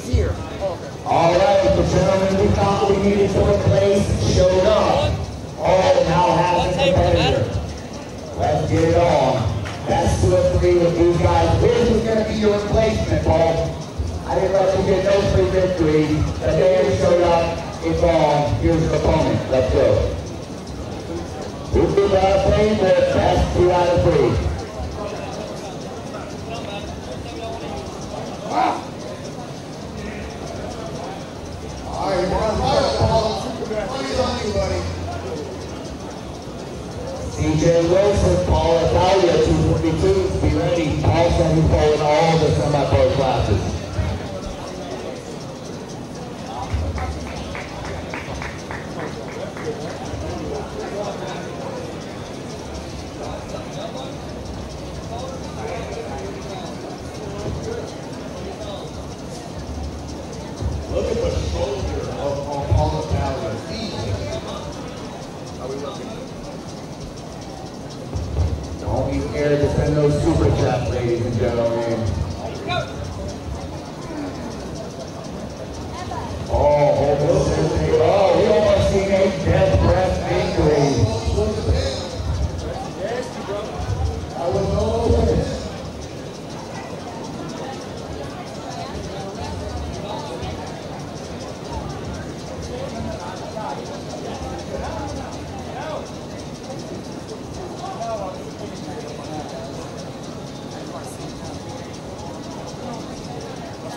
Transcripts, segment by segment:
he's here. All right, the gentleman we thought we needed for a place showed up. Oh, now has a competitor. Let's get it on. That's two or three with these guys. This is going to be your replacement, Paul. I didn't let you get no free victory. The man showed up. It's on. Here's your opponent. Let's go. Who's the uh, playing CJ Wilson, Paul Italia, 242. Be ready. Paul said he's pulling all the semi-pro classes. Look at the shoulder of of Paul Italia. Are we looking? Scared to send those super chats, ladies and gentlemen.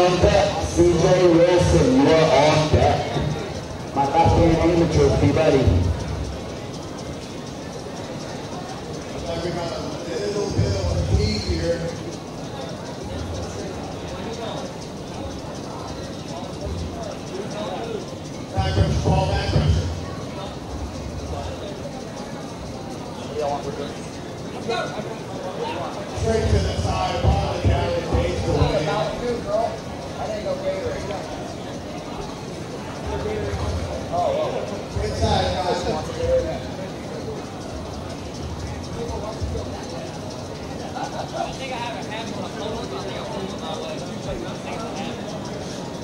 on deck. CJ Wilson, you're on deck. My left-hand amateurs, be ready. Looks like we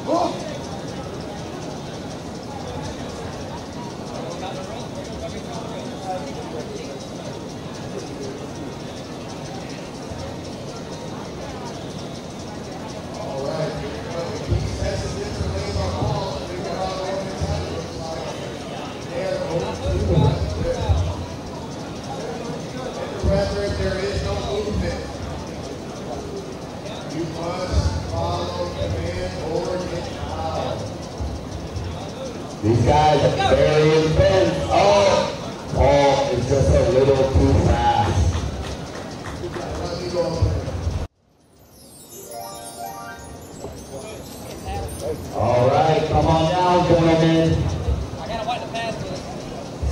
I These guys are very intense. Oh, Paul is just a little too fast. Let me go over there. All right, come on down, gentlemen. I gotta wipe the pass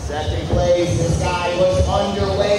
Second place, this guy was underweight